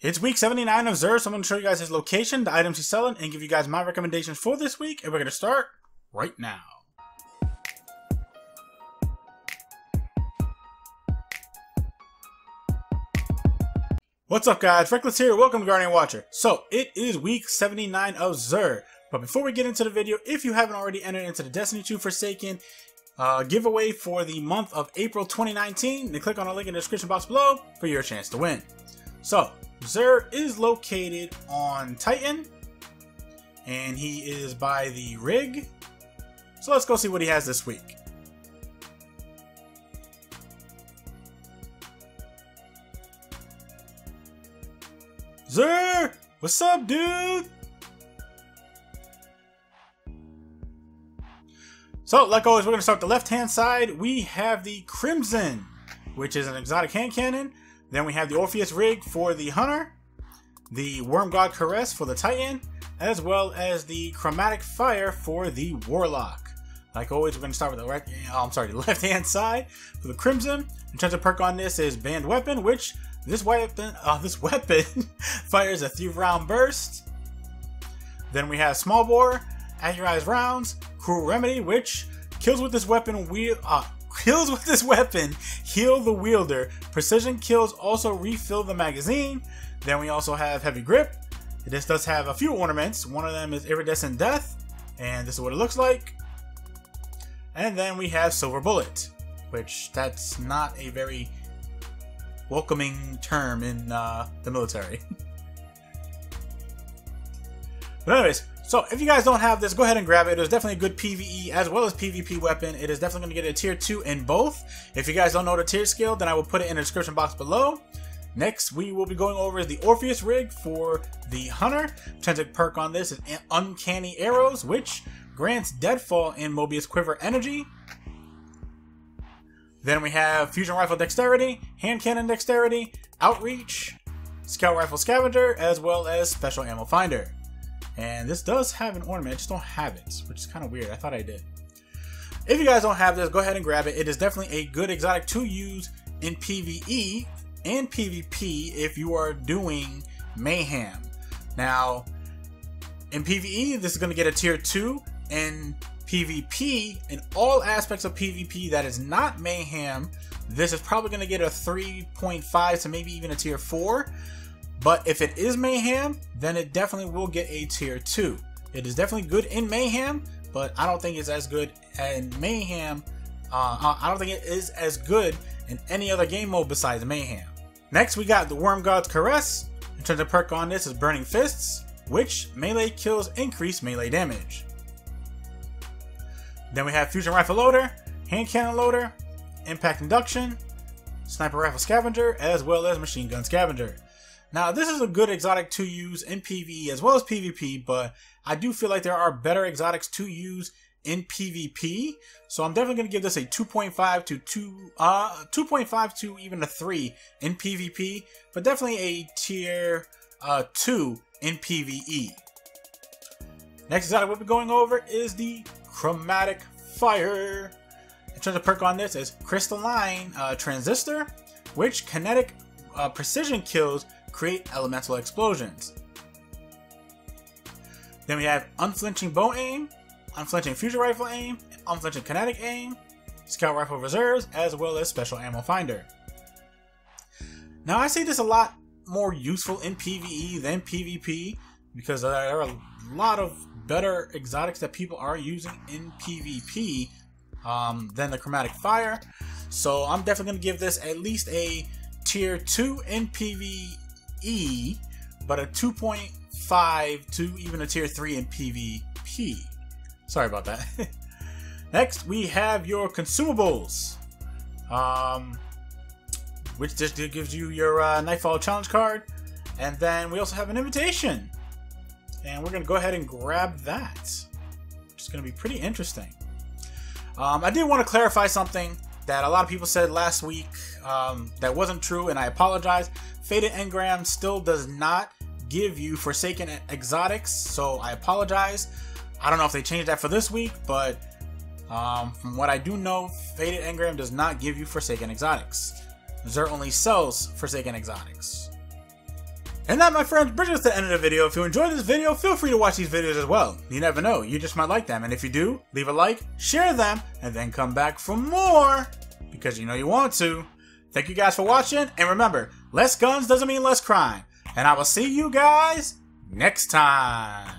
It's week 79 of Xur, so I'm going to show you guys his location, the items he's selling, and give you guys my recommendations for this week, and we're going to start right now. What's up guys, Reckless here, welcome to Guardian Watcher. So, it is week 79 of Xur, but before we get into the video, if you haven't already entered into the Destiny 2 Forsaken uh, giveaway for the month of April 2019, then click on the link in the description box below for your chance to win. So, Xur is located on Titan, and he is by the rig. So let's go see what he has this week. Xur! What's up, dude? So, like always, we're going to start the left-hand side. We have the Crimson, which is an exotic hand cannon. Then we have the Orpheus rig for the Hunter, the Wormgod Caress for the Titan, as well as the Chromatic Fire for the Warlock. Like always, we're going to start with the right, oh, I'm sorry, the left hand side for the Crimson. In terms of perk on this is Banned Weapon, which this weapon, uh, this weapon fires a three round burst. Then we have Small Bore, Accurized Rounds, Cruel Remedy, which kills with this weapon wheel, uh, kills with this weapon heal the wielder. Precision kills also refill the magazine. Then we also have Heavy Grip. This does have a few ornaments. One of them is Iridescent Death, and this is what it looks like. And then we have Silver Bullet, which that's not a very welcoming term in uh, the military. but anyways, so if you guys don't have this, go ahead and grab it. It is definitely a good PvE as well as PvP weapon. It is definitely going to get a tier 2 in both. If you guys don't know the tier scale, then I will put it in the description box below. Next, we will be going over the Orpheus rig for the Hunter. Intrinsic perk on this is Uncanny Arrows, which grants Deadfall and Mobius Quiver energy. Then we have Fusion Rifle Dexterity, Hand Cannon Dexterity, Outreach, Scout Rifle Scavenger, as well as Special Ammo Finder. And this does have an ornament, I just don't have it, which is kind of weird. I thought I did. If you guys don't have this, go ahead and grab it. It is definitely a good exotic to use in PvE and PvP if you are doing Mayhem. Now, in PvE, this is going to get a tier 2. In PvP, in all aspects of PvP that is not Mayhem, this is probably going to get a 3.5 to maybe even a tier 4. But if it is Mayhem, then it definitely will get a tier 2. It is definitely good in Mayhem, but I don't think it's as good in Mayhem. Uh, I don't think it is as good in any other game mode besides Mayhem. Next, we got the Wormgod's Caress. In terms of perk on this is Burning Fists, which melee kills increase melee damage. Then we have Fusion Rifle Loader, Hand Cannon Loader, Impact Induction, Sniper Rifle Scavenger, as well as Machine Gun Scavenger. Now, this is a good exotic to use in PvE as well as PvP, but I do feel like there are better exotics to use in PvP. So I'm definitely going to give this a 2.5 to 2, uh, 2.5 to even a 3 in PvP, but definitely a tier uh, 2 in PvE. Next exotic we'll be going over is the Chromatic Fire. In terms of perk on this is Crystalline uh, Transistor, which kinetic uh, precision kills create elemental explosions. Then we have Unflinching Bow Aim, Unflinching Fusion Rifle Aim, Unflinching Kinetic Aim, Scout Rifle Reserves, as well as Special Ammo Finder. Now I see this a lot more useful in PvE than PvP because there are a lot of better exotics that people are using in PvP um, than the Chromatic Fire. So I'm definitely going to give this at least a tier 2 in PvE E, but a 2.5 to even a tier 3 in PvP. Sorry about that. Next, we have your consumables, um, which just gives you your uh, Nightfall Challenge card. And then we also have an invitation. And we're going to go ahead and grab that, which is going to be pretty interesting. Um, I did want to clarify something that a lot of people said last week um, that wasn't true, and I apologize. Fated Engram still does not give you Forsaken Exotics, so I apologize. I don't know if they changed that for this week, but um, from what I do know, Fated Engram does not give you Forsaken Exotics. Xur only sells Forsaken Exotics. And that, my friends, brings us to the end of the video. If you enjoyed this video, feel free to watch these videos as well. You never know, you just might like them. And if you do, leave a like, share them, and then come back for more, because you know you want to. Thank you guys for watching, and remember, less guns doesn't mean less crime. And I will see you guys next time.